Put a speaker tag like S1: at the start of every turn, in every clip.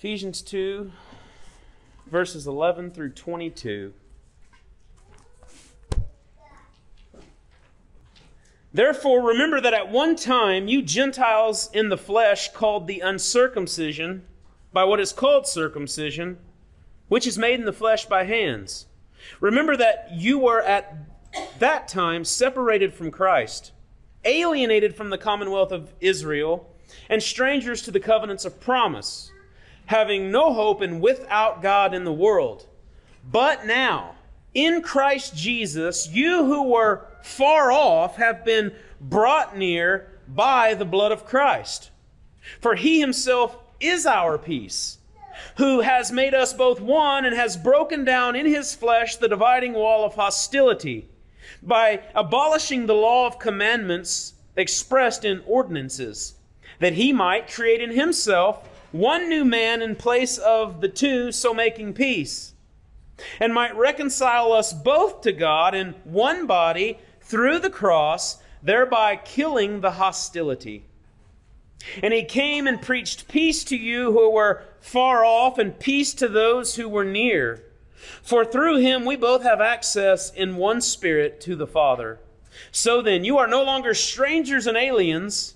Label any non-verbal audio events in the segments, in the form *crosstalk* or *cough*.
S1: Ephesians 2, verses 11 through 22. Therefore, remember that at one time you Gentiles in the flesh called the uncircumcision by what is called circumcision, which is made in the flesh by hands. Remember that you were at that time separated from Christ, alienated from the commonwealth of Israel, and strangers to the covenants of promise, having no hope and without God in the world. But now, in Christ Jesus, you who were far off have been brought near by the blood of Christ. For he himself is our peace, who has made us both one and has broken down in his flesh the dividing wall of hostility by abolishing the law of commandments expressed in ordinances, that he might create in himself one new man in place of the two, so making peace, and might reconcile us both to God in one body through the cross, thereby killing the hostility. And he came and preached peace to you who were far off, and peace to those who were near. For through him we both have access in one spirit to the Father. So then, you are no longer strangers and aliens,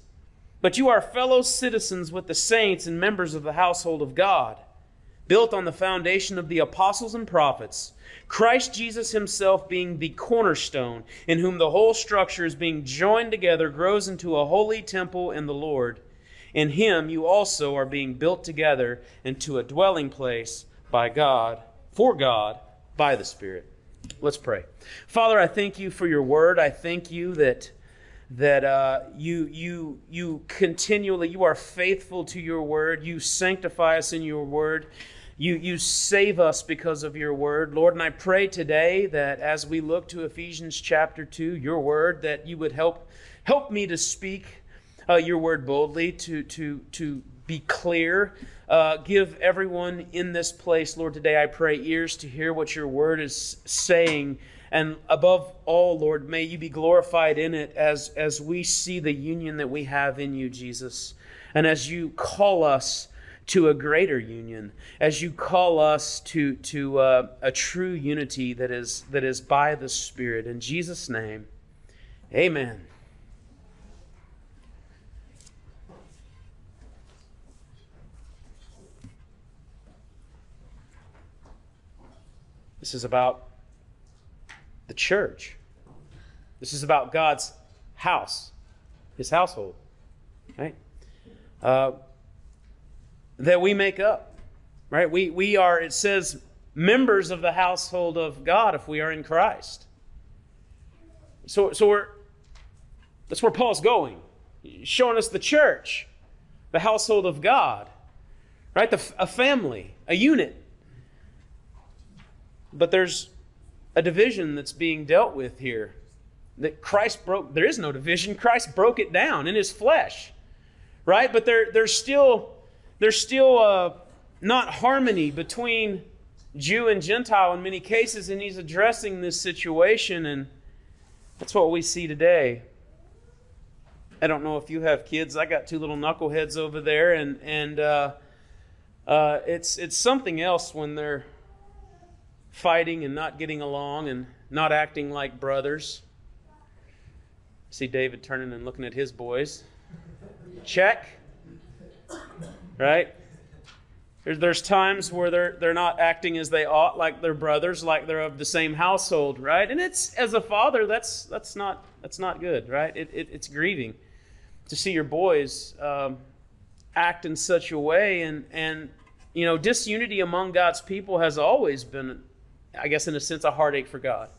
S1: but you are fellow citizens with the saints and members of the household of God, built on the foundation of the apostles and prophets Christ Jesus himself being the cornerstone, in whom the whole structure is being joined together, grows into a holy temple in the Lord. In him you also are being built together into a dwelling place by God, for God, by the Spirit. Let's pray. Father, I thank you for your word. I thank you that that uh, you you you continually you are faithful to your word. You sanctify us in your word. You, you save us because of your word. Lord, and I pray today that as we look to Ephesians chapter 2, your word, that you would help, help me to speak uh, your word boldly, to, to, to be clear. Uh, give everyone in this place, Lord, today I pray ears to hear what your word is saying. And above all, Lord, may you be glorified in it as, as we see the union that we have in you, Jesus. And as you call us to a greater union as you call us to, to uh, a true unity that is, that is by the Spirit. In Jesus' name, amen. This is about the church. This is about God's house, his household. Right? Uh, that we make up. Right? We, we are, it says, members of the household of God if we are in Christ. So, so we're, that's where Paul's going, showing us the church, the household of God, right? The, a family, a unit. But there's a division that's being dealt with here. That Christ broke, there is no division. Christ broke it down in his flesh, right? But there, there's still there's still uh, not harmony between Jew and Gentile in many cases, and he's addressing this situation, and that's what we see today. I don't know if you have kids. I got two little knuckleheads over there, and and uh, uh, it's it's something else when they're fighting and not getting along and not acting like brothers. See David turning and looking at his boys. Check right? There's, times where they're, they're not acting as they ought, like their brothers, like they're of the same household, right? And it's, as a father, that's, that's, not, that's not good, right? It, it it's grieving to see your boys um, act in such a way. And, and, you know, disunity among God's people has always been, I guess, in a sense, a heartache for God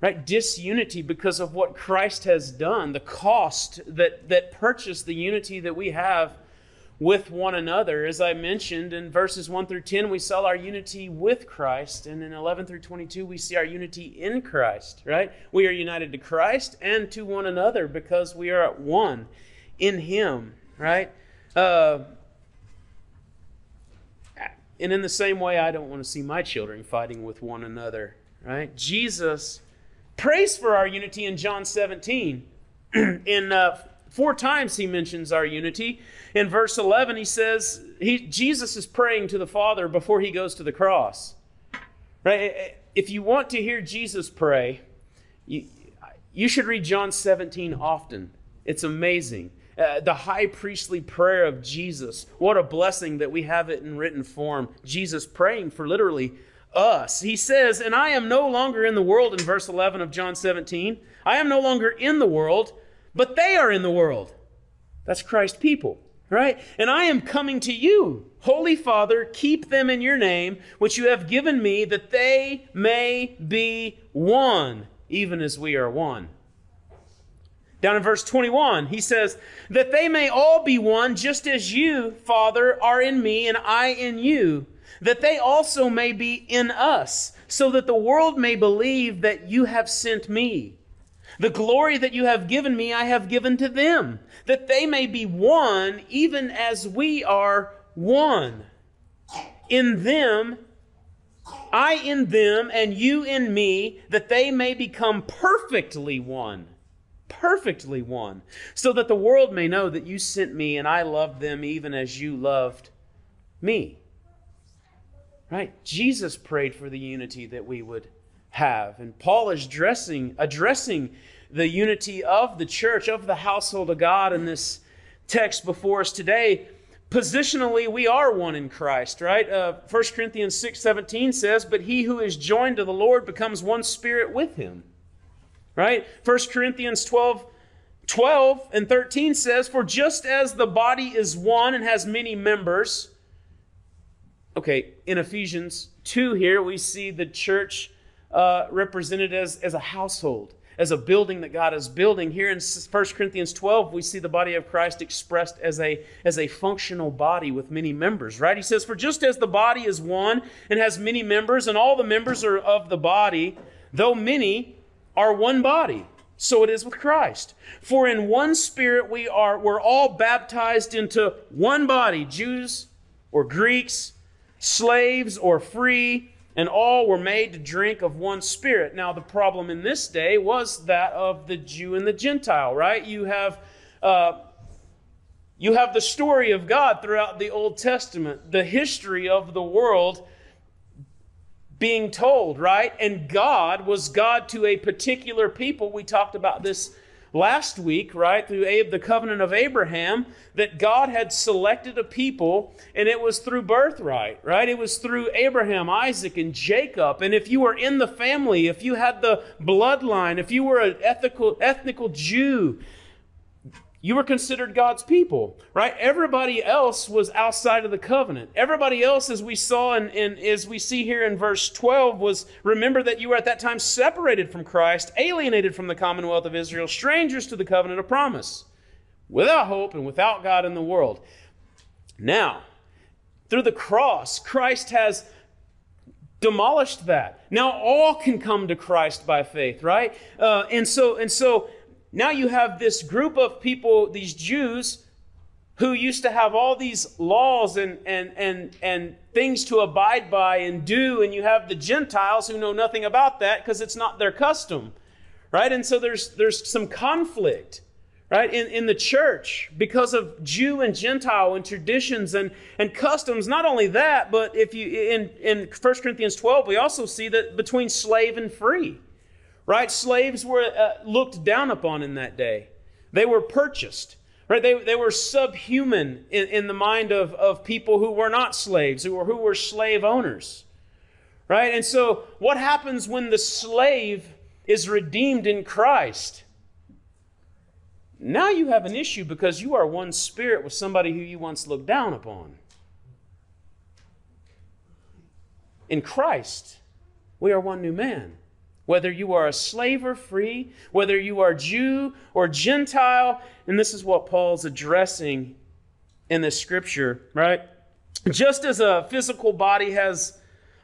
S1: right disunity because of what christ has done the cost that that purchased the unity that we have with one another. As I mentioned in verses 1 through 10, we saw our unity with Christ. And in 11 through 22, we see our unity in Christ, right? We are united to Christ and to one another because we are at one in Him, right? Uh, and in the same way, I don't want to see my children fighting with one another, right? Jesus prays for our unity in John 17. *clears throat* in uh, four times he mentions our unity. In verse 11, he says, he, Jesus is praying to the Father before he goes to the cross. Right? If you want to hear Jesus pray, you, you should read John 17 often. It's amazing. Uh, the high priestly prayer of Jesus. What a blessing that we have it in written form. Jesus praying for literally us. He says, And I am no longer in the world, in verse 11 of John 17. I am no longer in the world, but they are in the world. That's Christ's people, right? And I am coming to you. Holy Father, keep them in your name, which you have given me, that they may be one, even as we are one. Down in verse 21, he says, That they may all be one, just as you, Father, are in me, and I in you, that they also may be in us, so that the world may believe that you have sent me. The glory that you have given me, I have given to them, that they may be one, even as we are one. In them, I in them, and you in me, that they may become perfectly one. Perfectly one. So that the world may know that you sent me, and I loved them even as you loved me. Right? Jesus prayed for the unity that we would have. And Paul is addressing, addressing the unity of the church, of the household of God in this text before us today. Positionally, we are one in Christ, right? Uh, 1 Corinthians 6 17 says, But he who is joined to the Lord becomes one spirit with him. Right? 1 Corinthians 12 12 and 13 says, For just as the body is one and has many members, okay, in Ephesians 2 here, we see the church uh, represented as, as a household, as a building that God is building. Here in 1 Corinthians 12, we see the body of Christ expressed as a, as a functional body with many members, right? He says, For just as the body is one and has many members, and all the members are of the body, though many are one body. So it is with Christ. For in one spirit we are we're all baptized into one body, Jews or Greeks, slaves or free, and all were made to drink of one spirit. Now, the problem in this day was that of the Jew and the Gentile, right? You have. Uh, you have the story of God throughout the Old Testament, the history of the world being told, right? And God was God to a particular people. We talked about this last week, right, through the covenant of Abraham, that God had selected a people, and it was through birthright, right? It was through Abraham, Isaac, and Jacob. And if you were in the family, if you had the bloodline, if you were an ethical, ethnical Jew, you were considered God's people, right? Everybody else was outside of the covenant. Everybody else, as we saw and as we see here in verse 12, was remember that you were at that time separated from Christ, alienated from the commonwealth of Israel, strangers to the covenant of promise, without hope and without God in the world. Now, through the cross, Christ has demolished that. Now all can come to Christ by faith, right? Uh, and so, and so now you have this group of people, these Jews, who used to have all these laws and, and, and, and things to abide by and do, and you have the Gentiles who know nothing about that because it's not their custom, right? And so there's, there's some conflict, right, in, in the church because of Jew and Gentile and traditions and, and customs. Not only that, but if you, in, in 1 Corinthians 12, we also see that between slave and free right? Slaves were uh, looked down upon in that day. They were purchased, right? They, they were subhuman in, in the mind of, of people who were not slaves, who were, who were slave owners, right? And so, what happens when the slave is redeemed in Christ? Now you have an issue because you are one spirit with somebody who you once looked down upon. In Christ, we are one new man whether you are a slave or free, whether you are Jew or Gentile. And this is what Paul's addressing in this scripture, right? Just as a physical body has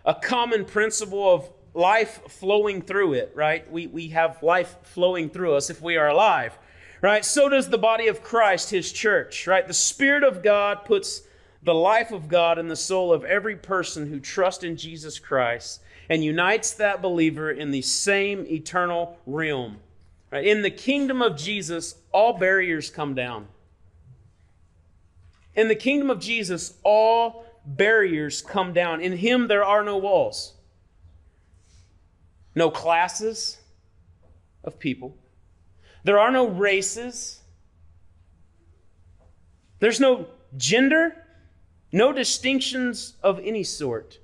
S1: a common principle of life flowing through it, right? We, we have life flowing through us if we are alive, right? So does the body of Christ, his church, right? The Spirit of God puts the life of God in the soul of every person who trusts in Jesus Christ and unites that believer in the same eternal realm. Right? In the kingdom of Jesus, all barriers come down. In the kingdom of Jesus, all barriers come down. In Him, there are no walls, no classes of people, there are no races, there's no gender, no distinctions of any sort.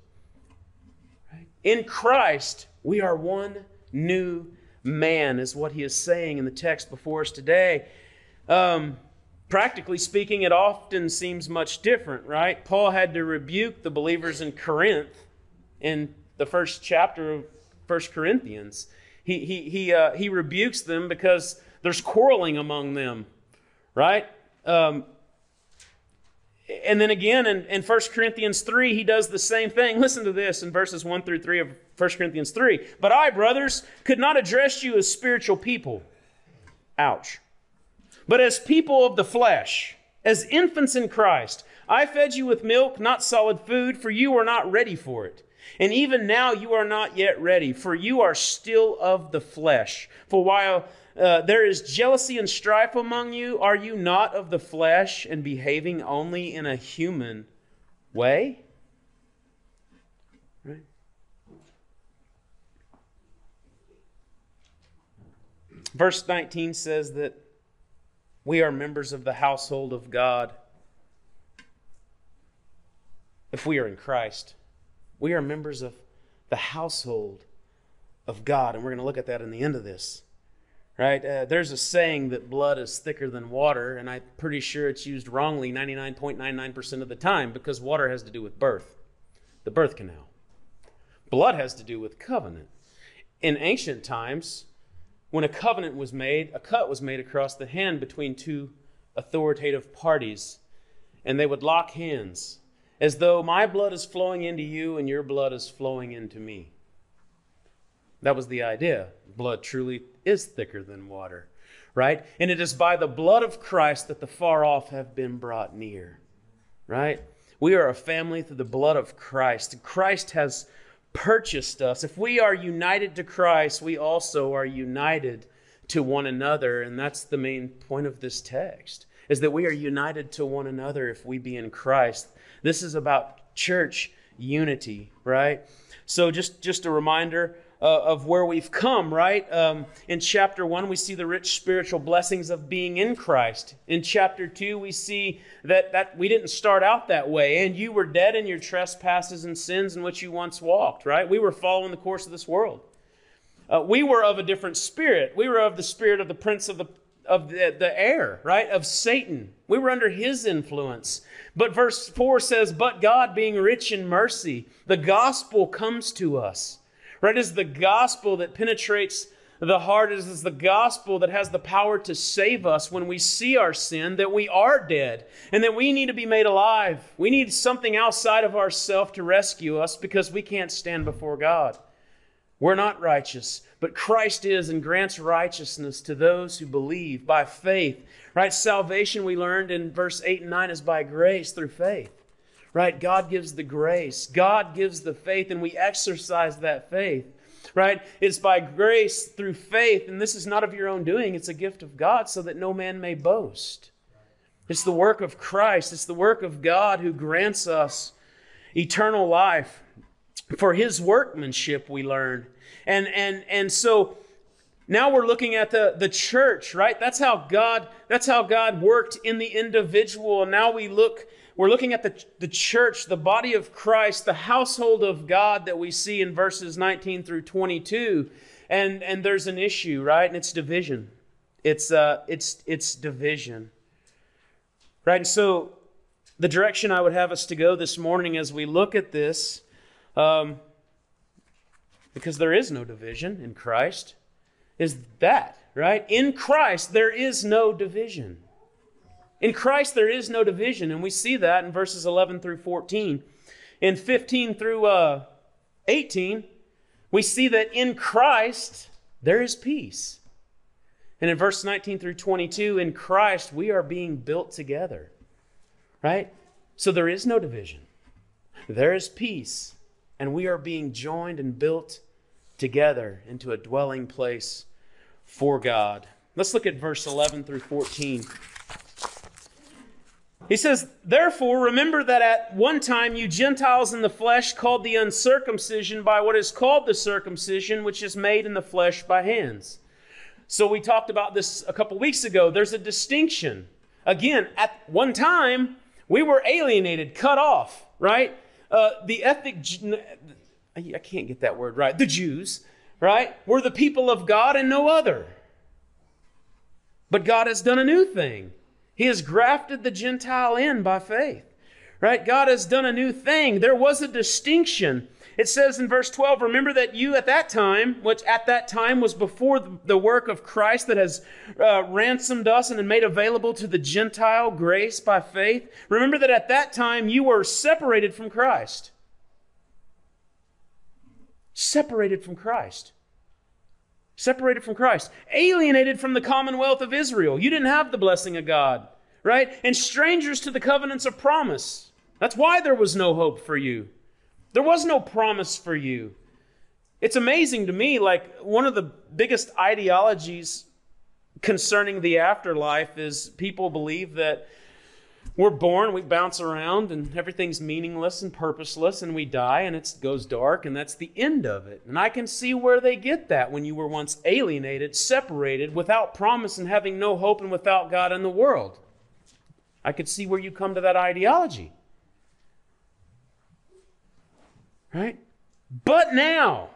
S1: In Christ, we are one new man, is what he is saying in the text before us today. Um, practically speaking, it often seems much different, right? Paul had to rebuke the believers in Corinth in the first chapter of First Corinthians. He, he, he, uh, he rebukes them because there's quarreling among them, right? Um, and then again in, in 1 Corinthians 3, he does the same thing. Listen to this in verses 1 through 3 of 1 Corinthians 3. But I, brothers, could not address you as spiritual people. Ouch. But as people of the flesh, as infants in Christ. I fed you with milk, not solid food, for you were not ready for it. And even now you are not yet ready, for you are still of the flesh. For while uh, there is jealousy and strife among you. Are you not of the flesh and behaving only in a human way? Right? Verse 19 says that we are members of the household of God if we are in Christ. We are members of the household of God, and we're going to look at that in the end of this right? Uh, there's a saying that blood is thicker than water, and I'm pretty sure it's used wrongly 99.99% of the time because water has to do with birth, the birth canal. Blood has to do with covenant. In ancient times, when a covenant was made, a cut was made across the hand between two authoritative parties, and they would lock hands as though my blood is flowing into you and your blood is flowing into me. That was the idea. Blood truly is thicker than water, right? And it is by the blood of Christ that the far off have been brought near, right? We are a family through the blood of Christ. Christ has purchased us. If we are united to Christ, we also are united to one another. And that's the main point of this text, is that we are united to one another if we be in Christ. This is about church unity, right? So just, just a reminder, uh, of where we've come, right? Um, in chapter 1, we see the rich spiritual blessings of being in Christ. In chapter 2, we see that, that we didn't start out that way. And you were dead in your trespasses and sins in which you once walked, right? We were following the course of this world. Uh, we were of a different spirit. We were of the spirit of the prince of the of the, the air, right? Of Satan. We were under his influence. But verse 4 says, But God, being rich in mercy, the gospel comes to us Right? It is the gospel that penetrates the heart. It is the gospel that has the power to save us when we see our sin, that we are dead, and that we need to be made alive. We need something outside of ourselves to rescue us because we can't stand before God. We're not righteous, but Christ is and grants righteousness to those who believe by faith. Right? Salvation, we learned in verse 8 and 9, is by grace through faith right? God gives the grace, God gives the faith, and we exercise that faith, right? It's by grace through faith, and this is not of your own doing, it's a gift of God so that no man may boast. It's the work of Christ, it's the work of God who grants us eternal life for his workmanship we learn and and and so now we're looking at the the church right that's how god that's how god worked in the individual and now we look we're looking at the, the church, the body of Christ, the household of God that we see in verses 19 through 22. And, and there's an issue, right? And it's division. It's, uh, it's, it's division. Right? And so the direction I would have us to go this morning as we look at this, um, because there is no division in Christ, is that, right? In Christ, there is no division. In Christ, there is no division, and we see that in verses 11 through 14. In 15 through uh, 18, we see that in Christ, there is peace. And in verse 19 through 22, in Christ, we are being built together. Right? So there is no division, there is peace, and we are being joined and built together into a dwelling place for God. Let's look at verse 11 through 14. He says, Therefore, remember that at one time you Gentiles in the flesh called the uncircumcision by what is called the circumcision, which is made in the flesh by hands. So we talked about this a couple weeks ago. There's a distinction. Again, at one time, we were alienated, cut off, right? Uh, the ethnic, I can't get that word right, the Jews, right, were the people of God and no other. But God has done a new thing. He has grafted the Gentile in by faith. Right? God has done a new thing. There was a distinction. It says in verse 12, remember that you at that time, which at that time was before the work of Christ that has uh, ransomed us and made available to the Gentile grace by faith. Remember that at that time you were separated from Christ. Separated from Christ separated from Christ, alienated from the commonwealth of Israel. You didn't have the blessing of God, right? And strangers to the covenants of promise. That's why there was no hope for you. There was no promise for you. It's amazing to me, like, one of the biggest ideologies concerning the afterlife is people believe that we're born, we bounce around, and everything's meaningless and purposeless, and we die, and it goes dark, and that's the end of it. And I can see where they get that when you were once alienated, separated, without promise, and having no hope, and without God in the world. I could see where you come to that ideology. Right? But now,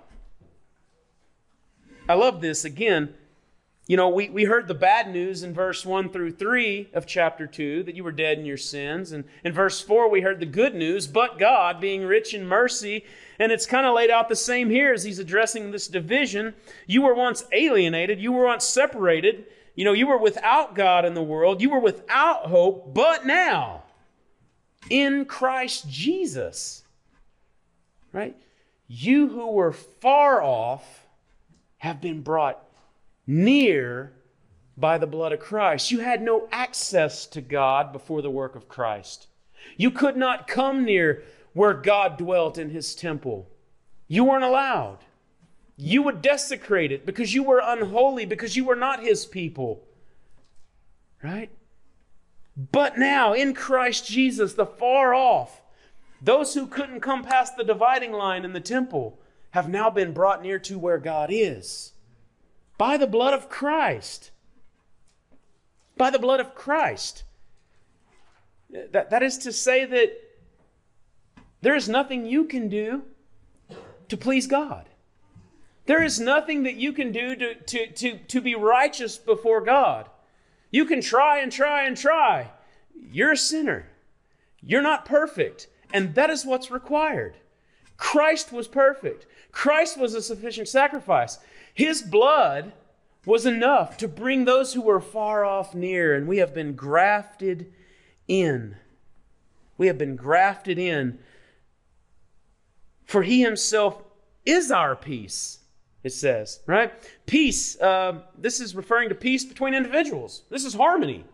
S1: I love this again. You know, we, we heard the bad news in verse 1 through 3 of chapter 2 that you were dead in your sins. And in verse 4, we heard the good news, but God being rich in mercy. And it's kind of laid out the same here as he's addressing this division. You were once alienated, you were once separated. You know, you were without God in the world, you were without hope, but now in Christ Jesus, right? You who were far off have been brought near by the blood of Christ. You had no access to God before the work of Christ. You could not come near where God dwelt in his temple. You weren't allowed. You would desecrate it because you were unholy, because you were not his people. Right? But now, in Christ Jesus, the far off, those who couldn't come past the dividing line in the temple have now been brought near to where God is by the blood of Christ. By the blood of Christ. That, that is to say that there is nothing you can do to please God. There is nothing that you can do to, to, to, to be righteous before God. You can try and try and try. You're a sinner. You're not perfect. And that is what's required. Christ was perfect. Christ was a sufficient sacrifice. His blood was enough to bring those who were far off near, and we have been grafted in. We have been grafted in. For he himself is our peace, it says, right? Peace, uh, this is referring to peace between individuals. This is harmony.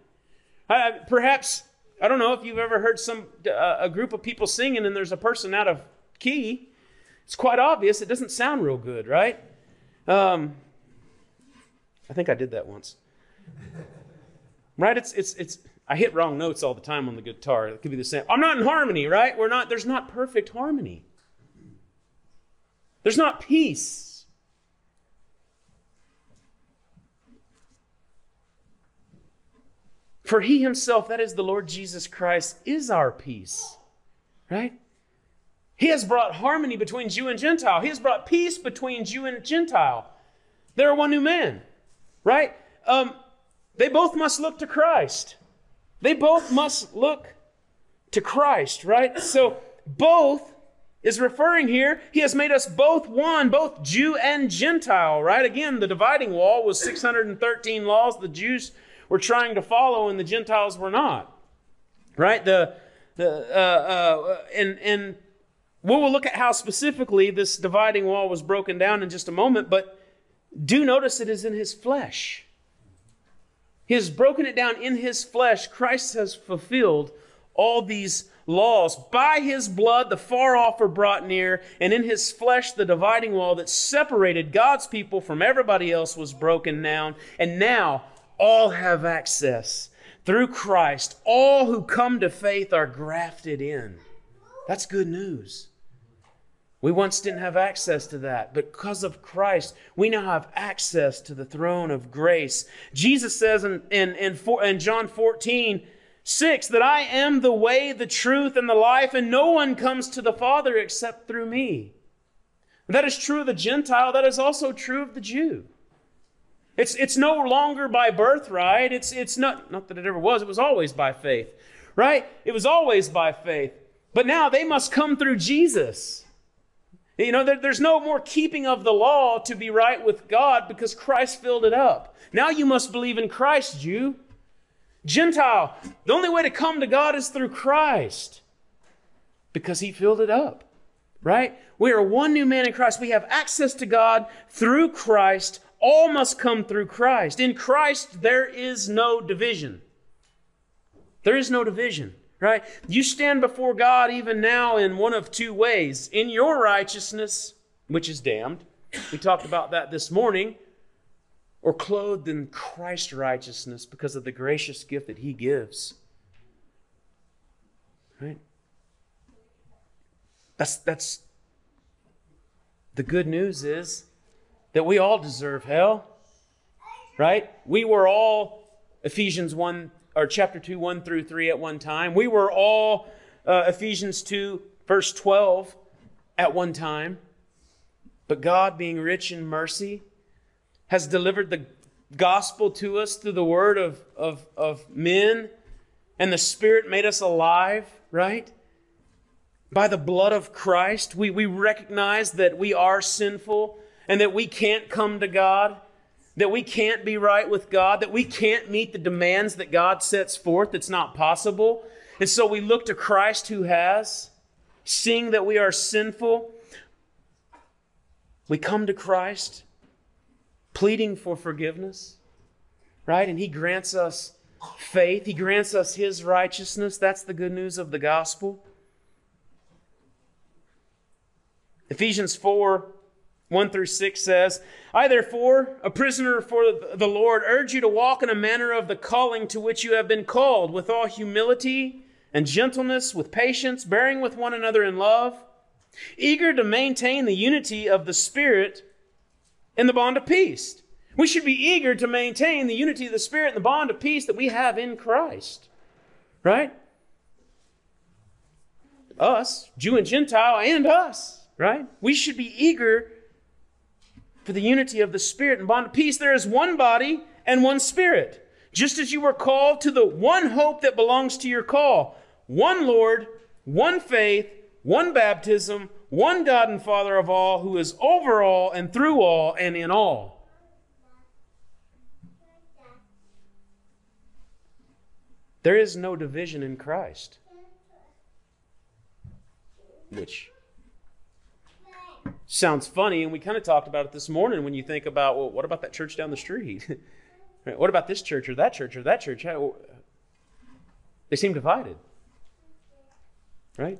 S1: Perhaps, I don't know if you've ever heard some uh, a group of people singing and there's a person out of key. It's quite obvious. It doesn't sound real good, right? Um, I think I did that once. right? It's it's it's I hit wrong notes all the time on the guitar. It could be the same. I'm not in harmony, right? We're not there's not perfect harmony. There's not peace. For he himself, that is the Lord Jesus Christ, is our peace. Right? He has brought harmony between Jew and Gentile. He has brought peace between Jew and Gentile. They are one new man, right? Um, they both must look to Christ. They both must look to Christ, right? So both is referring here. He has made us both one, both Jew and Gentile, right? Again, the dividing wall was 613 laws the Jews were trying to follow and the Gentiles were not, right? The, the, uh, uh, and, and we will look at how specifically this dividing wall was broken down in just a moment, but do notice it is in his flesh. He has broken it down in his flesh. Christ has fulfilled all these laws. By his blood, the far off were brought near, and in his flesh, the dividing wall that separated God's people from everybody else was broken down. And now all have access. Through Christ, all who come to faith are grafted in. That's good news. We once didn't have access to that, but because of Christ, we now have access to the throne of grace. Jesus says in, in, in, in John 14, 6 that I am the way, the truth, and the life, and no one comes to the Father except through me. That is true of the Gentile, that is also true of the Jew. It's, it's no longer by birthright. It's, it's not, not that it ever was, it was always by faith, right? It was always by faith. But now they must come through Jesus. You know, there, there's no more keeping of the law to be right with God because Christ filled it up. Now you must believe in Christ, Jew. Gentile, the only way to come to God is through Christ because he filled it up, right? We are one new man in Christ. We have access to God through Christ. All must come through Christ. In Christ, there is no division. There is no division, right? You stand before God even now in one of two ways in your righteousness, which is damned. We talked about that this morning or clothed in Christ's righteousness because of the gracious gift that he gives. Right? That's that's the good news is that we all deserve hell. Right? We were all Ephesians 1 or chapter 2 1 through 3 at one time. We were all uh, Ephesians 2 verse 12 at one time. But God being rich in mercy has delivered the gospel to us through the word of, of, of men, and the Spirit made us alive, right? By the blood of Christ, we, we recognize that we are sinful and that we can't come to God, that we can't be right with God, that we can't meet the demands that God sets forth. It's not possible. And so we look to Christ who has, seeing that we are sinful. We come to Christ pleading for forgiveness, right? And He grants us faith, He grants us His righteousness. That's the good news of the gospel. Ephesians 4 1 through 6 says, I therefore, a prisoner for the Lord, urge you to walk in a manner of the calling to which you have been called, with all humility and gentleness, with patience, bearing with one another in love, eager to maintain the unity of the Spirit in the bond of peace. We should be eager to maintain the unity of the Spirit and the bond of peace that we have in Christ. Right? Us, Jew and Gentile, and us, right? We should be eager for the unity of the Spirit and bond of peace. There is one body and one Spirit. Just as you were called to the one hope that belongs to your call one Lord, one faith, one baptism, one God and Father of all, who is over all and through all and in all. There is no division in Christ. Which sounds funny, and we kind of talked about it this morning when you think about, well, what about that church down the street? *laughs* what about this church or that church or that church? They seem divided. Right?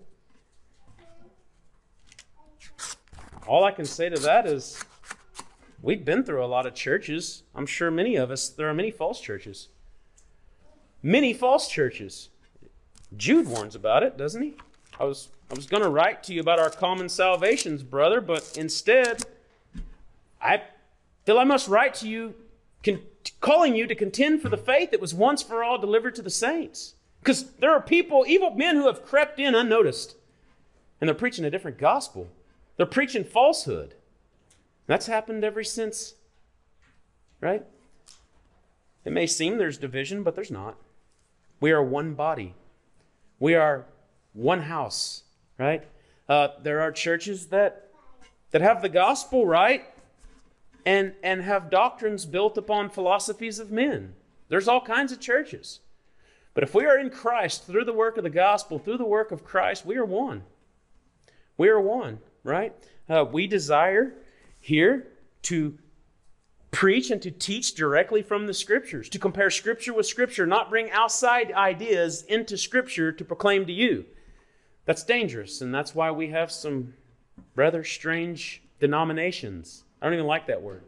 S1: all I can say to that is we've been through a lot of churches. I'm sure many of us, there are many false churches. Many false churches. Jude warns about it, doesn't he? I was I was going to write to you about our common salvations, brother, but instead I feel I must write to you con- calling you to contend for the faith that was once for all delivered to the saints. Because there are people, evil men who have crept in unnoticed, and they're preaching a different gospel. They're preaching falsehood. That's happened ever since, right? It may seem there's division, but there's not. We are one body. We are one house, right? Uh, there are churches that that have the gospel right and and have doctrines built upon philosophies of men. There's all kinds of churches. But if we are in Christ through the work of the gospel, through the work of Christ, we are one. We are one right? Uh, we desire here to preach and to teach directly from the scriptures, to compare scripture with scripture, not bring outside ideas into scripture to proclaim to you. That's dangerous, and that's why we have some rather strange denominations. I don't even like that word.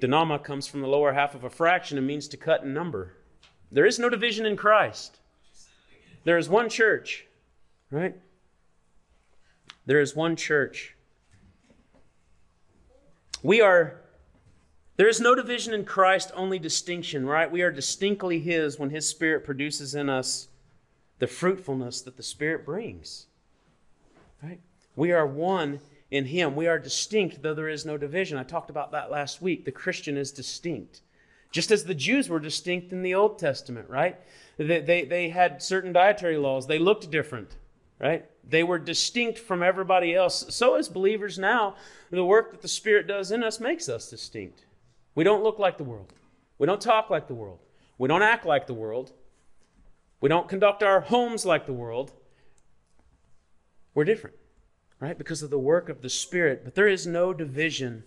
S1: Denoma comes from the lower half of a fraction and means to cut in number. There is no division in Christ. There is one church, right? There is one church. We are, there is no division in Christ, only distinction, right? We are distinctly His when His Spirit produces in us the fruitfulness that the Spirit brings, right? We are one in Him. We are distinct, though there is no division. I talked about that last week. The Christian is distinct. Just as the Jews were distinct in the Old Testament, right? They, they, they had certain dietary laws, they looked different, right? They were distinct from everybody else. So, as believers now, the work that the Spirit does in us makes us distinct. We don't look like the world, we don't talk like the world, we don't act like the world, we don't conduct our homes like the world. We're different, right? Because of the work of the Spirit. But there is no division.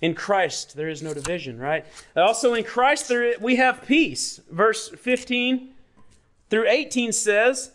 S1: In Christ, there is no division, right? Also, in Christ, we have peace. Verse 15 through 18 says,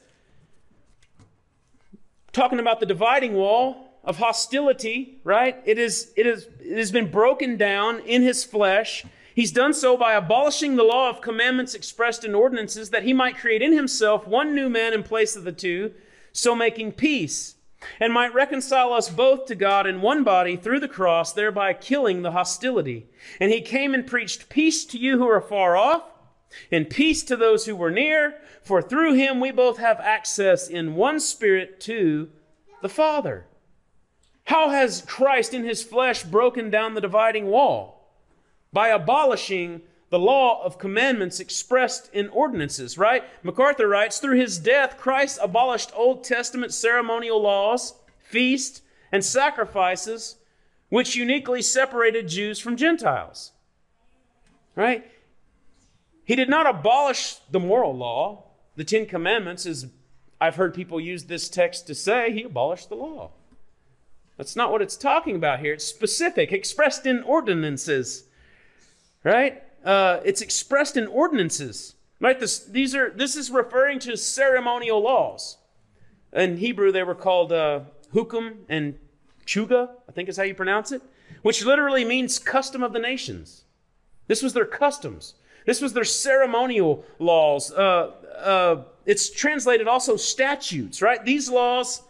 S1: talking about the dividing wall of hostility, right? It, is, it, is, it has been broken down in his flesh. He's done so by abolishing the law of commandments expressed in ordinances, that he might create in himself one new man in place of the two, so making peace, and might reconcile us both to God in one body through the cross, thereby killing the hostility. And he came and preached peace to you who are far off, and peace to those who were near, for through him we both have access in one spirit to the Father. How has Christ in his flesh broken down the dividing wall? By abolishing the law of commandments expressed in ordinances, right? MacArthur writes Through his death, Christ abolished Old Testament ceremonial laws, feasts, and sacrifices, which uniquely separated Jews from Gentiles. Right? He did not abolish the moral law. The Ten Commandments is, I've heard people use this text to say, he abolished the law. That's not what it's talking about here. It's specific, expressed in ordinances. Right? Uh, it's expressed in ordinances. Right? This, these are, this is referring to ceremonial laws. In Hebrew, they were called uh, hukum and chuga, I think is how you pronounce it, which literally means custom of the nations. This was their customs. This was their ceremonial laws. Uh, uh, it's translated also statutes, right? These laws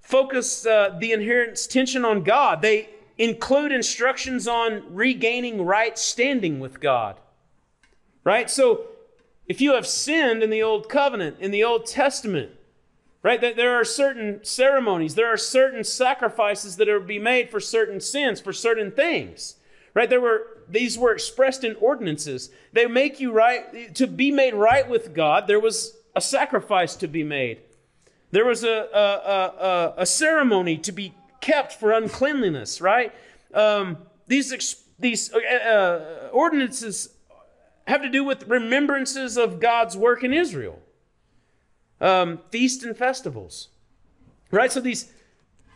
S1: focus uh, the inherent tension on God. They include instructions on regaining right standing with God, right? So if you have sinned in the Old Covenant, in the Old Testament, right, that there are certain ceremonies, there are certain sacrifices that are to be made for certain sins, for certain things, right? There were these were expressed in ordinances. They make you right, to be made right with God, there was a sacrifice to be made. There was a, a, a, a ceremony to be kept for uncleanliness, right? Um, these these uh, uh, ordinances have to do with remembrances of God's work in Israel, um, feasts and festivals, right? So these,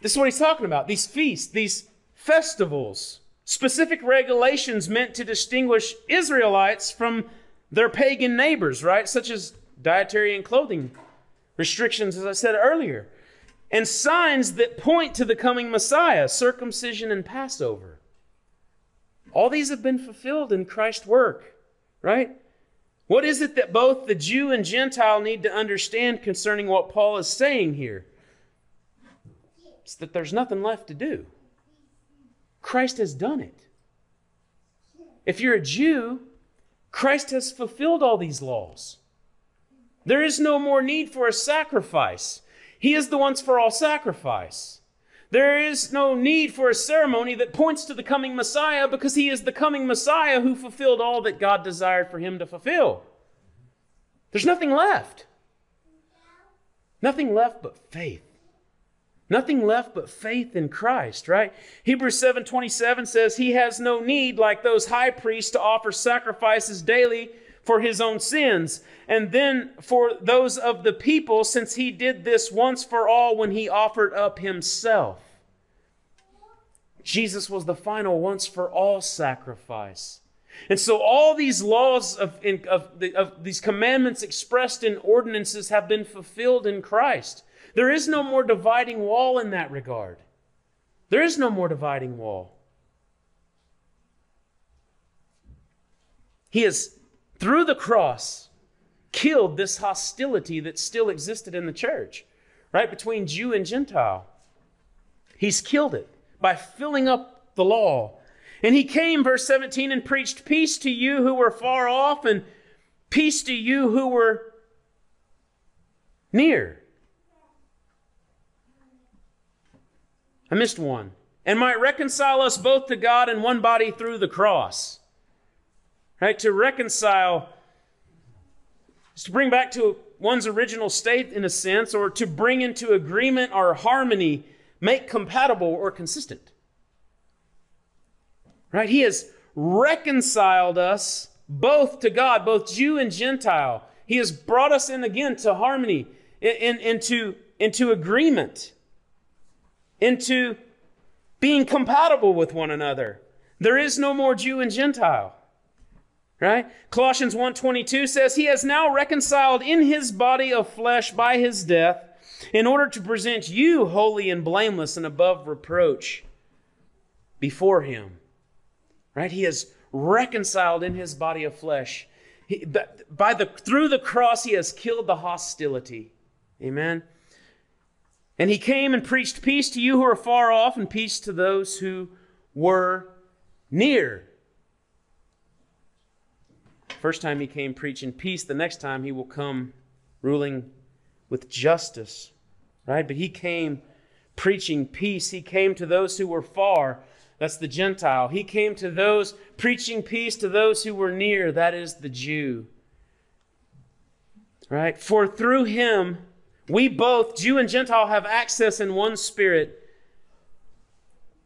S1: this is what he's talking about. These feasts, these festivals, specific regulations meant to distinguish Israelites from their pagan neighbors, right? Such as dietary and clothing restrictions, as I said earlier, and signs that point to the coming Messiah, circumcision and Passover. All these have been fulfilled in Christ's work, right? What is it that both the Jew and Gentile need to understand concerning what Paul is saying here? It's that there's nothing left to do. Christ has done it. If you're a Jew, Christ has fulfilled all these laws. There is no more need for a sacrifice. He is the once for all sacrifice. There is no need for a ceremony that points to the coming Messiah because he is the coming Messiah who fulfilled all that God desired for him to fulfill. There's nothing left. Nothing left but faith. Nothing left but faith in Christ, right? Hebrews 7:27 says he has no need like those high priests to offer sacrifices daily for his own sins and then for those of the people since he did this once for all when he offered up himself. Jesus was the final once for all sacrifice. And so all these laws of, of, of, these commandments expressed in ordinances have been fulfilled in Christ. There is no more dividing wall in that regard. There is no more dividing wall. He has, through the cross, killed this hostility that still existed in the church, right, between Jew and Gentile. He's killed it by filling up the law. And he came, verse 17, and preached peace to you who were far off and peace to you who were near. I missed one. And might reconcile us both to God in one body through the cross. Right? To reconcile is to bring back to one's original state in a sense, or to bring into agreement or harmony, make compatible or consistent. Right? He has reconciled us both to God, both Jew and Gentile. He has brought us in again to harmony, in, in, into, into agreement, into being compatible with one another. There is no more Jew and Gentile. Right? Colossians 1:22 says he has now reconciled in his body of flesh by his death in order to present you holy and blameless and above reproach before him. Right? He has reconciled in his body of flesh. He, by the through the cross he has killed the hostility. Amen. And he came and preached peace to you who are far off and peace to those who were near. First time he came preaching peace, the next time he will come ruling with justice. Right? But he came preaching peace. He came to those who were far. That's the Gentile. He came to those preaching peace to those who were near. That is the Jew. Right? For through him we both, Jew and Gentile, have access in one spirit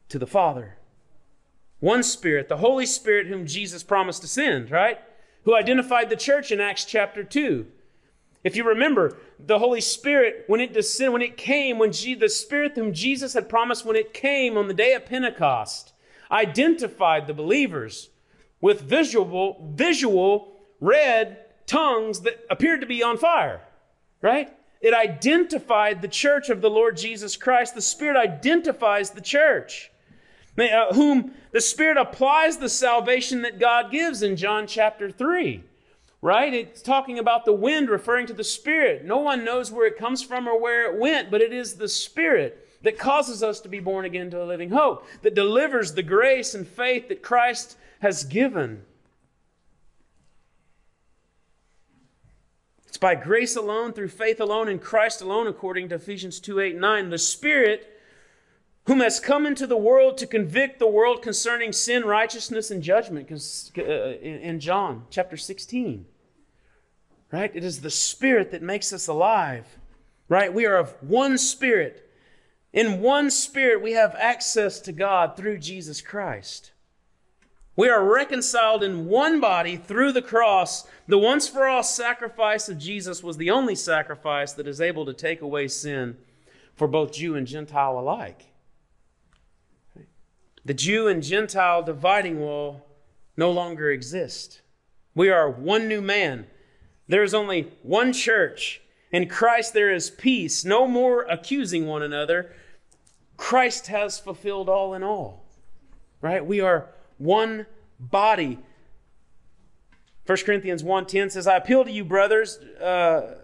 S1: to the Father. One spirit, the Holy Spirit whom Jesus promised to send, right? Who identified the church in Acts chapter 2. If you remember, the Holy Spirit, when it descended, when it came, when the Spirit whom Jesus had promised when it came on the day of Pentecost, identified the believers with visual, visual red tongues that appeared to be on fire, right? It identified the church of the Lord Jesus Christ. The Spirit identifies the church, Uh, whom the Spirit applies the salvation that God gives in John chapter 3. Right? It's talking about the wind referring to the Spirit. No one knows where it comes from or where it went, but it is the Spirit that causes us to be born again to a living hope, that delivers the grace and faith that Christ has given. It's by grace alone, through faith alone, in Christ alone, according to Ephesians 2 8 9. The Spirit, whom has come into the world to convict the world concerning sin, righteousness, and judgment, uh, in John chapter 16. Right? It is the Spirit that makes us alive. Right? We are of one Spirit. In one Spirit, we have access to God through Jesus Christ. We are reconciled in one body through the cross. The once for all sacrifice of Jesus was the only sacrifice that is able to take away sin for both Jew and Gentile alike. The Jew and Gentile dividing wall no longer exists. We are one new man. There is only one church. In Christ there is peace, no more accusing one another. Christ has fulfilled all in all. Right? We are one body. 1 Corinthians 1.10 says, I appeal to you, brothers, uh,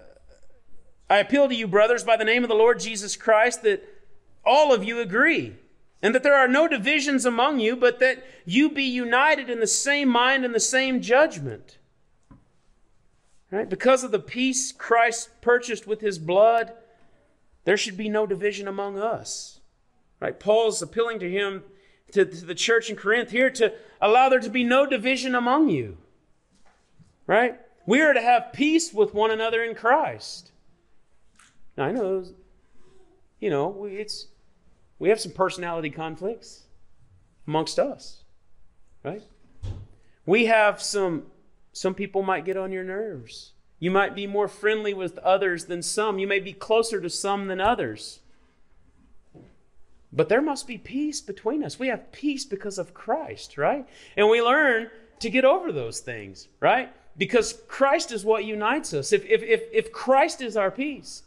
S1: I appeal to you, brothers, by the name of the Lord Jesus Christ, that all of you agree, and that there are no divisions among you, but that you be united in the same mind and the same judgment. Right? Because of the peace Christ purchased with his blood, there should be no division among us. Right? Paul's appealing to him to, to the church in Corinth here to allow there to be no division among you. Right? We are to have peace with one another in Christ. Now, I know, you know, it's we have some personality conflicts amongst us, right? We have some some people might get on your nerves. You might be more friendly with others than some. You may be closer to some than others. But there must be peace between us. We have peace because of Christ, right? And we learn to get over those things, right? Because Christ is what unites us. If, if, if, if Christ is our peace,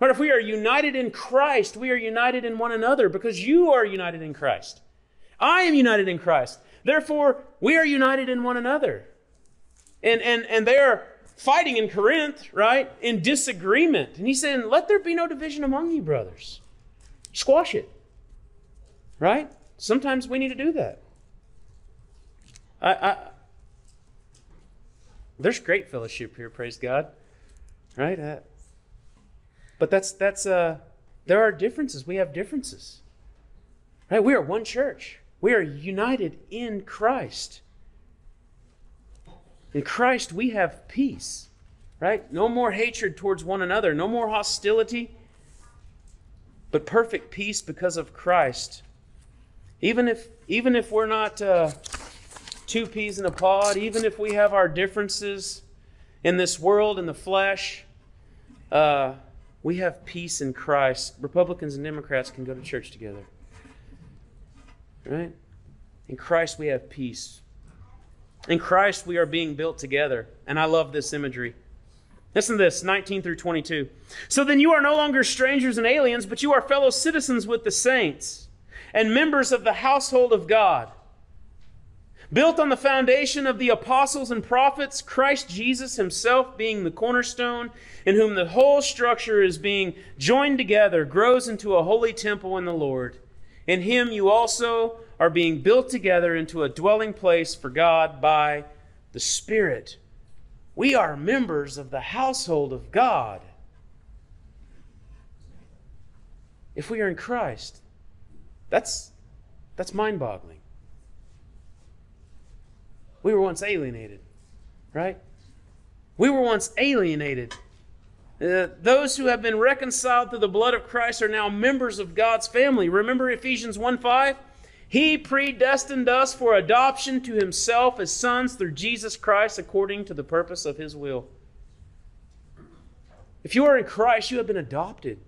S1: But if we are united in Christ, we are united in one another because you are united in Christ. I am united in Christ. Therefore, we are united in one another. And, and, and they are fighting in Corinth, right? In disagreement. And he's saying, let there be no division among you, brothers. Squash it. Right? Sometimes we need to do that. I, I, there's great fellowship here, praise God. Right? But that's that's uh there are differences. We have differences. Right? We are one church. We are united in Christ. In Christ we have peace. Right? No more hatred towards one another, no more hostility, but perfect peace because of Christ. Even if even if we're not uh, two peas in a pod, even if we have our differences in this world, in the flesh, uh, we have peace in Christ. Republicans and Democrats can go to church together. Right? In Christ, we have peace. In Christ, we are being built together. And I love this imagery. Listen to this 19 through 22. So then you are no longer strangers and aliens, but you are fellow citizens with the saints and members of the household of God built on the foundation of the apostles and prophets, Christ Jesus himself being the cornerstone, in whom the whole structure is being joined together, grows into a holy temple in the Lord. In him you also are being built together into a dwelling place for God by the Spirit. We are members of the household of God. If we are in Christ, that's, that's mind boggling. We were once alienated, right? We were once alienated. Uh, those who have been reconciled through the blood of Christ are now members of God's family. Remember Ephesians 1 5? He predestined us for adoption to himself as sons through Jesus Christ according to the purpose of his will. If you are in Christ, you have been adopted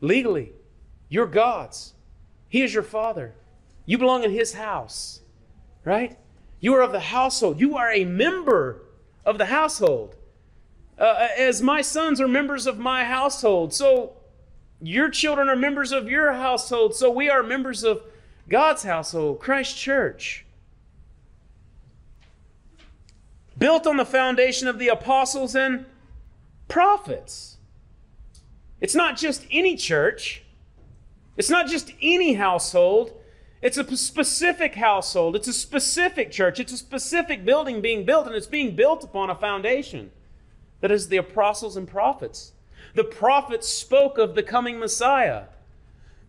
S1: legally. You're God's. He is your father. You belong in his house, right? You are of the household. You are a member of the household. Uh, as my sons are members of my household, so your children are members of your household, so we are members of God's household, Christ Church. Built on the foundation of the apostles and prophets. It's not just any church, it's not just any household. It's a specific household. It's a specific church. It's a specific building being built, and it's being built upon a foundation that is the apostles and prophets. The prophets spoke of the coming Messiah.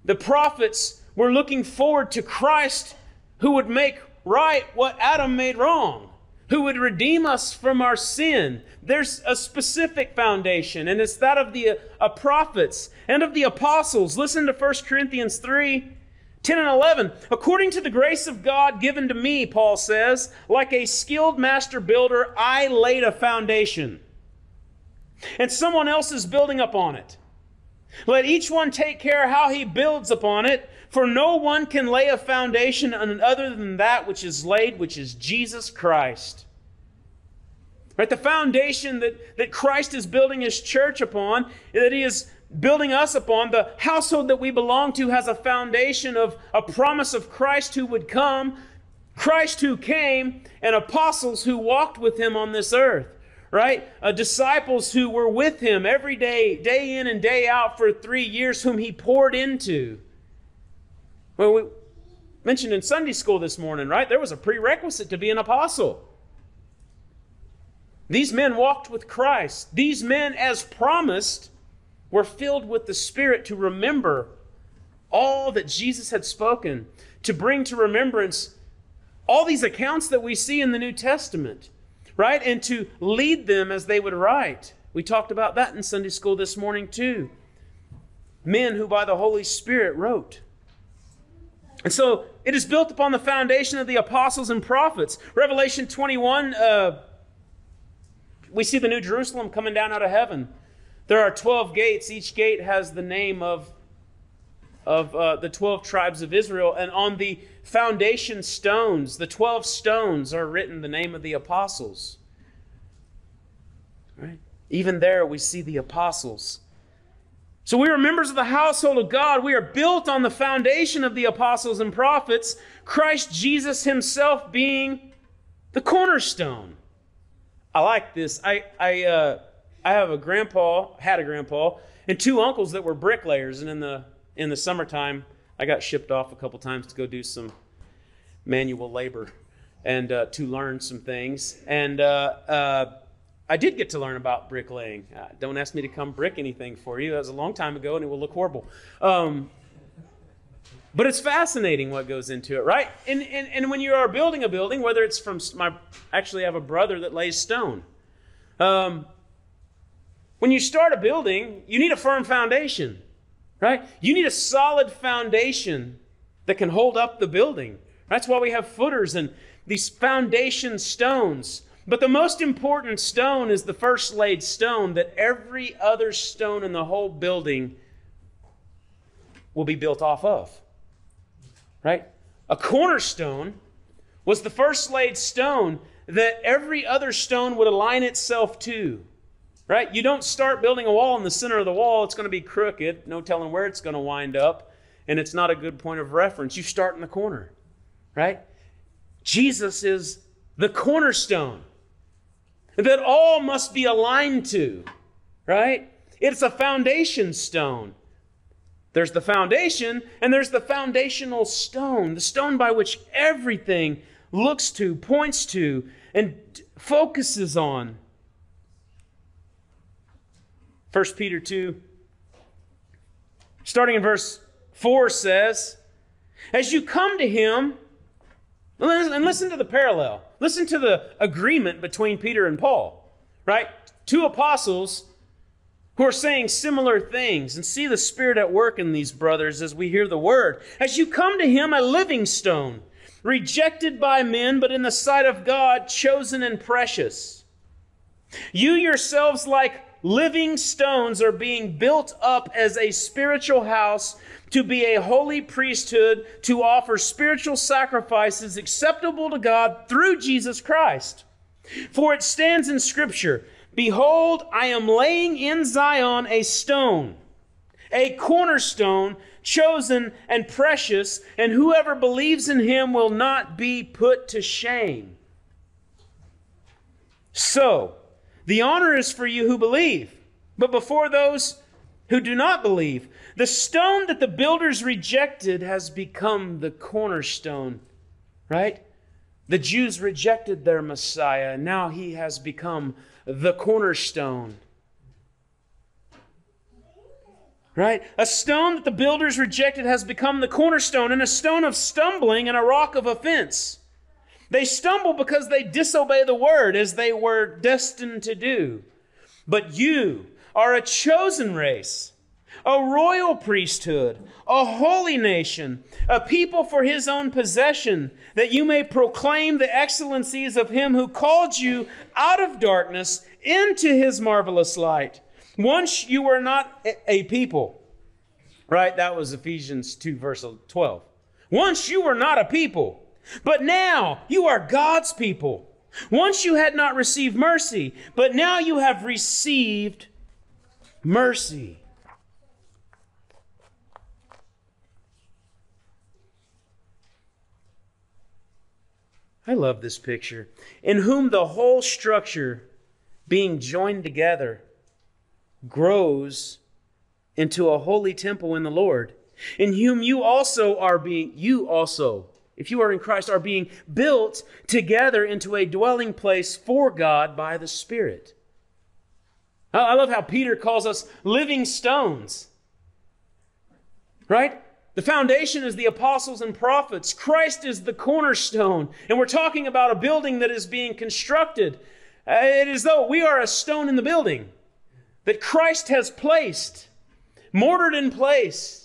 S1: The prophets were looking forward to Christ who would make right what Adam made wrong, who would redeem us from our sin. There's a specific foundation, and it's that of the uh, prophets and of the apostles. Listen to 1 Corinthians 3 10 and 11. According to the grace of God given to me, Paul says, like a skilled master builder, I laid a foundation. And someone else is building upon it. Let each one take care how he builds upon it, for no one can lay a foundation other than that which is laid, which is Jesus Christ. Right? The foundation that, that Christ is building his church upon, that he is building us upon, the household that we belong to has a foundation of a promise of Christ who would come, Christ who came, and apostles who walked with him on this earth, right? Uh, disciples who were with him every day, day in and day out for three years, whom he poured into. Well, we mentioned in Sunday school this morning, right? There was a prerequisite to be an apostle. These men walked with Christ. These men, as promised, were filled with the Spirit to remember all that Jesus had spoken, to bring to remembrance all these accounts that we see in the New Testament, right? And to lead them as they would write. We talked about that in Sunday school this morning, too. Men who by the Holy Spirit wrote. And so it is built upon the foundation of the apostles and prophets. Revelation 21, uh, we see the New Jerusalem coming down out of heaven. There are 12 gates. Each gate has the name of, of uh, the 12 tribes of Israel. And on the foundation stones, the 12 stones, are written the name of the apostles. Right? Even there, we see the apostles. So we are members of the household of God. We are built on the foundation of the apostles and prophets, Christ Jesus himself being the cornerstone. I like this. I, I, uh, I have a grandpa, had a grandpa, and two uncles that were bricklayers. And in the, in the summertime, I got shipped off a couple times to go do some manual labor and uh, to learn some things. And uh, uh I did get to learn about bricklaying. Uh, don't ask me to come brick anything for you. That was a long time ago, and it will look horrible. Um, but it's fascinating what goes into it, right? And, and, and when you are building a building, whether it's from my, actually, I have a brother that lays stone. Um, when you start a building, you need a firm foundation, right? You need a solid foundation that can hold up the building. That's why we have footers and these foundation stones but the most important stone is the first laid stone that every other stone in the whole building will be built off of. Right? A cornerstone was the first laid stone that every other stone would align itself to. Right? You don't start building a wall in the center of the wall, it's going to be crooked, no telling where it's going to wind up, and it's not a good point of reference. You start in the corner. Right? Jesus is the cornerstone that all must be aligned to, right? It's a foundation stone. There's the foundation, and there's the foundational stone, the stone by which everything looks to, points to, and focuses on. 1 Peter 2, starting in verse 4, says, As you come to him, and listen to the parallel. Listen to the agreement between Peter and Paul, right? Two apostles who are saying similar things and see the Spirit at work in these brothers as we hear the word. As you come to him, a living stone, rejected by men, but in the sight of God, chosen and precious. You yourselves, like living stones, are being built up as a spiritual house to be a holy priesthood, to offer spiritual sacrifices acceptable to God through Jesus Christ. For it stands in Scripture Behold, I am laying in Zion a stone, a cornerstone, chosen and precious, and whoever believes in him will not be put to shame. So, the honor is for you who believe, but before those who do not believe, the stone that the builders rejected has become the cornerstone, right? The Jews rejected their Messiah, and now he has become the cornerstone. Right? A stone that the builders rejected has become the cornerstone, and a stone of stumbling and a rock of offense. They stumble because they disobey the word as they were destined to do. But you are a chosen race a royal priesthood, a holy nation, a people for his own possession, that you may proclaim the excellencies of him who called you out of darkness into his marvelous light. Once you were not a people. Right? That was Ephesians 2, verse 12. Once you were not a people, but now you are God's people. Once you had not received mercy, but now you have received mercy. I love this picture. In whom the whole structure, being joined together, grows into a holy temple in the Lord, in whom you also are being, you also, if you are in Christ, are being built together into a dwelling place for God by the Spirit. I love how Peter calls us living stones. Right? The foundation is the apostles and prophets. Christ is the cornerstone. And we're talking about a building that is being constructed. Uh, it is though we are a stone in the building that Christ has placed, mortared in place.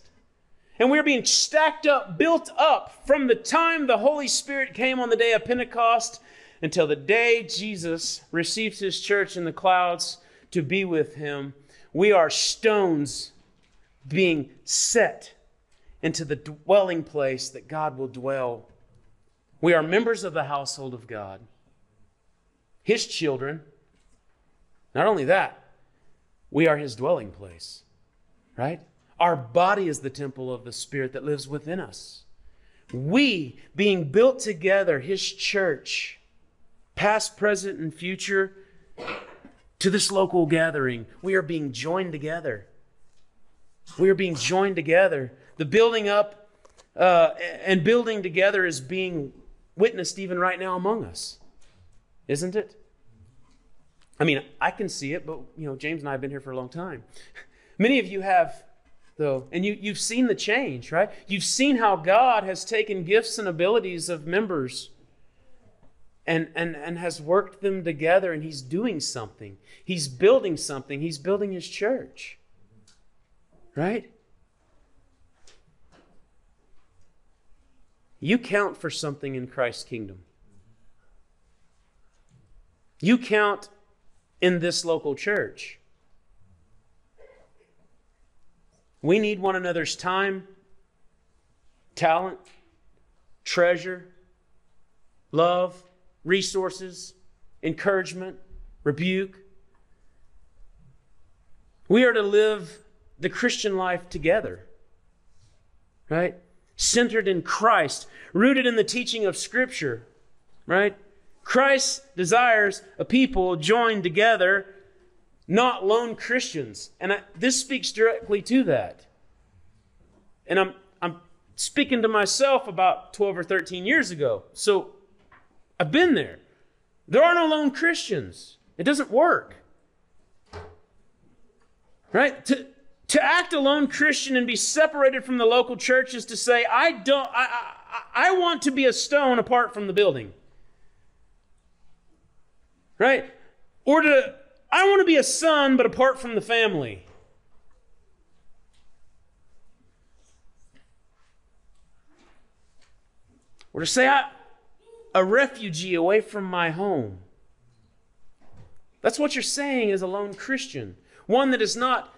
S1: And we're being stacked up, built up from the time the Holy Spirit came on the day of Pentecost until the day Jesus receives his church in the clouds to be with him. We are stones being set into the dwelling place that God will dwell. We are members of the household of God, His children. Not only that, we are His dwelling place. right? Our body is the temple of the Spirit that lives within us. We, being built together, His church, past, present, and future, to this local gathering, we are being joined together. We are being joined together. The building up uh, and building together is being witnessed even right now among us, isn't it? I mean, I can see it, but you know, James and I have been here for a long time. *laughs* Many of you have, though, and you, you've seen the change, right? You've seen how God has taken gifts and abilities of members and, and, and has worked them together, and He's doing something. He's building something. He's building His church, right? You count for something in Christ's kingdom. You count in this local church. We need one another's time, talent, treasure, love, resources, encouragement, rebuke. We are to live the Christian life together, right? Centered in Christ, rooted in the teaching of Scripture, right? Christ desires a people joined together, not lone Christians. And I, this speaks directly to that. And I'm, I'm speaking to myself about 12 or 13 years ago. So I've been there. There are no lone Christians. It doesn't work. Right? To, to act a lone Christian and be separated from the local church is to say, I don't I, I, I want to be a stone apart from the building. Right? Or to I want to be a son but apart from the family. Or to say I a refugee away from my home. That's what you're saying as a lone Christian. One that is not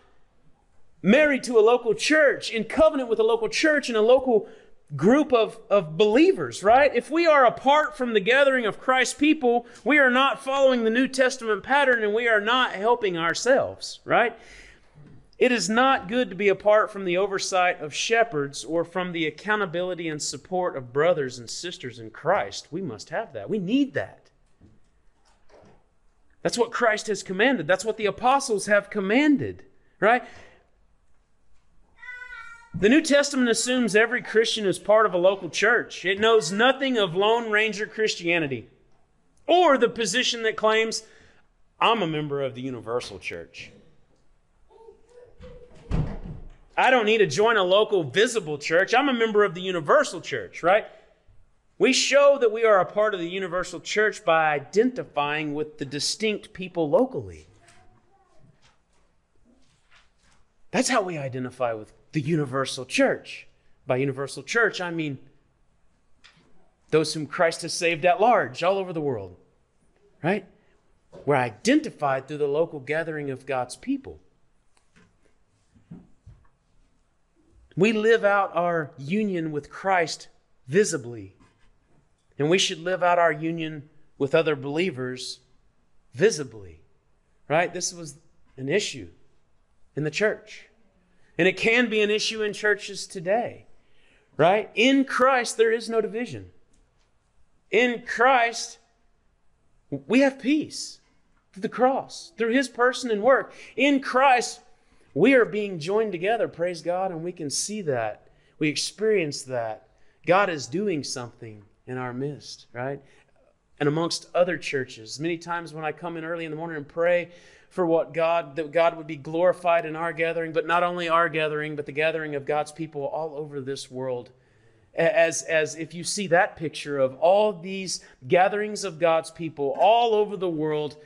S1: married to a local church, in covenant with a local church and a local group of, of believers, right? If we are apart from the gathering of Christ's people, we are not following the New Testament pattern and we are not helping ourselves, right? It is not good to be apart from the oversight of shepherds or from the accountability and support of brothers and sisters in Christ. We must have that. We need that. That's what Christ has commanded. That's what the apostles have commanded, right? The New Testament assumes every Christian is part of a local church. It knows nothing of Lone Ranger Christianity or the position that claims, I'm a member of the universal church. I don't need to join a local visible church. I'm a member of the universal church, right? We show that we are a part of the universal church by identifying with the distinct people locally. That's how we identify with the universal church. By universal church, I mean those whom Christ has saved at large all over the world, right? We're identified through the local gathering of God's people. We live out our union with Christ visibly. And we should live out our union with other believers visibly. Right? This was an issue in the church. And it can be an issue in churches today. Right? In Christ, there is no division. In Christ, we have peace through the cross, through his person and work. In Christ, we are being joined together, praise God, and we can see that. We experience that. God is doing something in our midst, right? And amongst other churches. Many times when I come in early in the morning and pray for what God, that God would be glorified in our gathering, but not only our gathering, but the gathering of God's people all over this world. As, as if you see that picture of all these gatherings of God's people all over the world,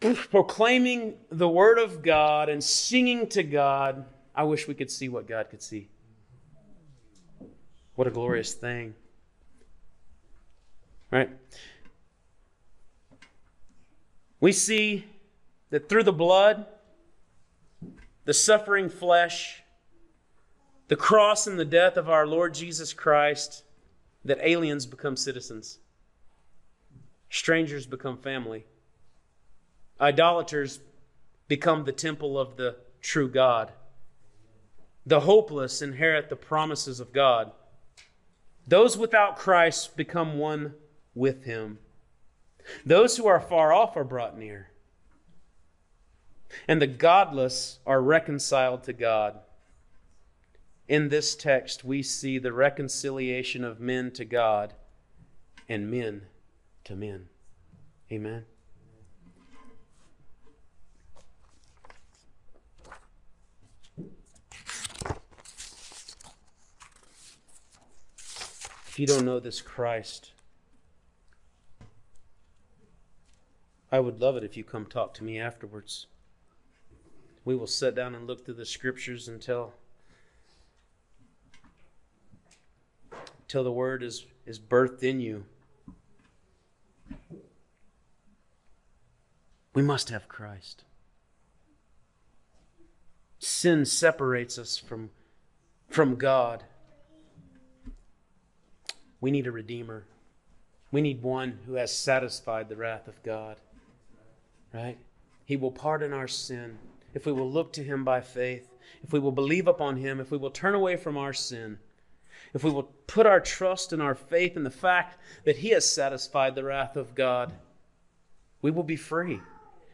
S1: proclaiming the Word of God and singing to God, I wish we could see what God could see. What a glorious thing. Right? We see that through the blood, the suffering flesh, the cross and the death of our Lord Jesus Christ, that aliens become citizens, strangers become family. Idolaters become the temple of the true God. The hopeless inherit the promises of God. Those without Christ become one with him. Those who are far off are brought near. And the godless are reconciled to God. In this text, we see the reconciliation of men to God and men to men. Amen. If you don't know this Christ, I would love it if you come talk to me afterwards. We will sit down and look through the scriptures until until the word is, is birthed in you. We must have Christ. Sin separates us from, from God. We need a Redeemer. We need one who has satisfied the wrath of God. Right? He will pardon our sin if we will look to him by faith, if we will believe upon him, if we will turn away from our sin, if we will put our trust and our faith in the fact that he has satisfied the wrath of God, we will be free.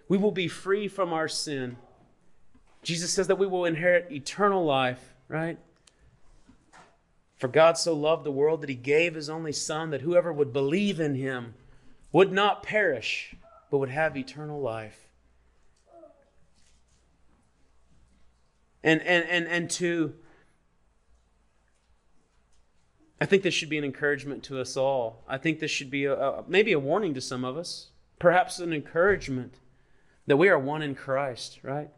S1: We will be free from our sin. Jesus says that we will inherit eternal life, right? For God so loved the world that he gave his only Son, that whoever would believe in him would not perish, but would have eternal life. And, and, and, and to, I think this should be an encouragement to us all. I think this should be a, a, maybe a warning to some of us, perhaps an encouragement that we are one in Christ, right?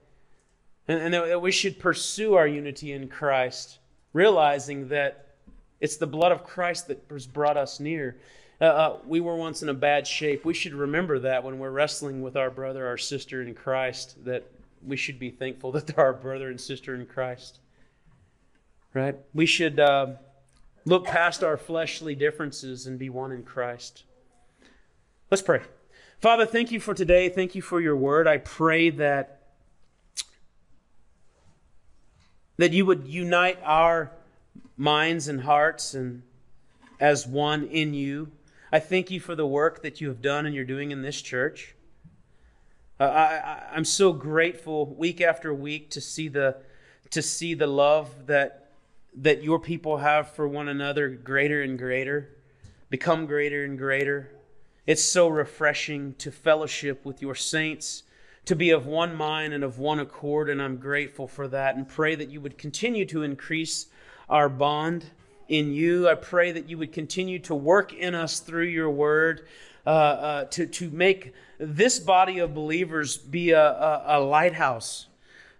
S1: And, and that we should pursue our unity in Christ, realizing that it's the blood of Christ that has brought us near. Uh, uh, we were once in a bad shape. We should remember that when we're wrestling with our brother, our sister in Christ, that we should be thankful *laughs* that they're our brother and sister in Christ. Right? We should uh, look past our fleshly differences and be one in Christ. Let's pray. Father, thank you for today. Thank you for your word. I pray that that you would unite our minds and hearts and as one in you. I thank you for the work that you have done and you're doing in this church. Uh, I, I'm so grateful week after week to see the to see the love that that your people have for one another greater and greater, become greater and greater. It's so refreshing to fellowship with your saints, to be of one mind and of one accord, and I'm grateful for that and pray that you would continue to increase our bond in you. I pray that you would continue to work in us through your word. Uh, uh, to, to make this body of believers be a, a, a lighthouse,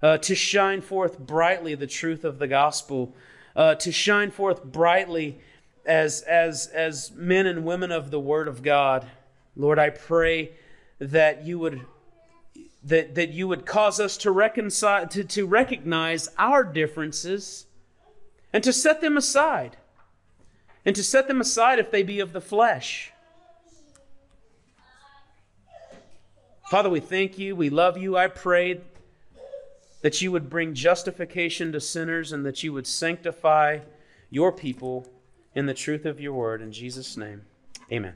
S1: uh, to shine forth brightly the truth of the gospel, uh, to shine forth brightly as, as, as men and women of the word of God. Lord, I pray that you would that, that you would cause us to reconcile to, to recognize our differences and to set them aside, and to set them aside if they be of the flesh. Father, we thank you. We love you. I pray that you would bring justification to sinners and that you would sanctify your people in the truth of your word. In Jesus' name, amen.